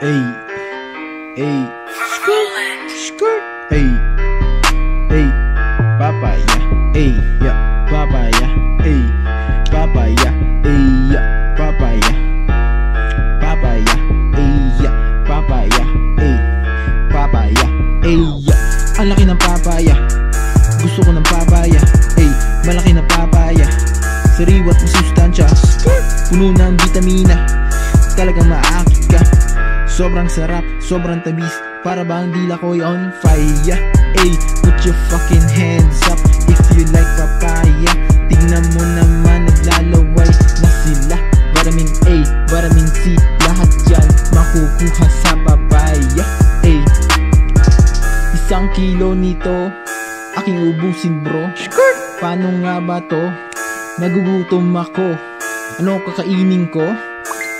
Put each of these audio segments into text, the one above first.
Ey, ey, skirt, skirt, ey, ey, papaya, ey, ya, papaya, ey, papaya, ey, ya, papaya, papaya, ey, ya, papaya, ey, papaya, ey, ya. Ang laki ng papaya, gusto ko ng papaya, ey, malaki na papaya, sariwat na sustansya, puno ng vitamina. Sobrang sarap, sobrang tabis Para bang dila ko'y on fire. Ay, put your fucking hands up If you like papaya. Tignan mo naman naglalaway na sila. Vitamin A, vitamin C Lahat yan makukuha sa papaya. Ay, isang kilo nito Aking ubusin bro. Paano nga ba to? Nagugutom ako. Ano kakainin ko?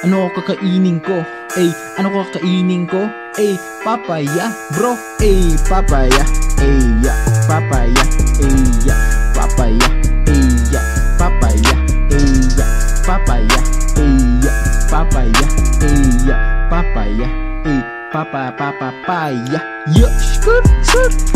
Ano kakainin ko? Ey, ano kakainin ko? Ey, papaya, bro. Ey, papaya. Ey, ya, papaya. Ey, ya, papaya. Ey, ya, papaya. Ey, ya, papaya. Ey, ya, papaya. Ey, ya, papaya. Ey, papa, papa, papaya. Yeah, skirt, skirt.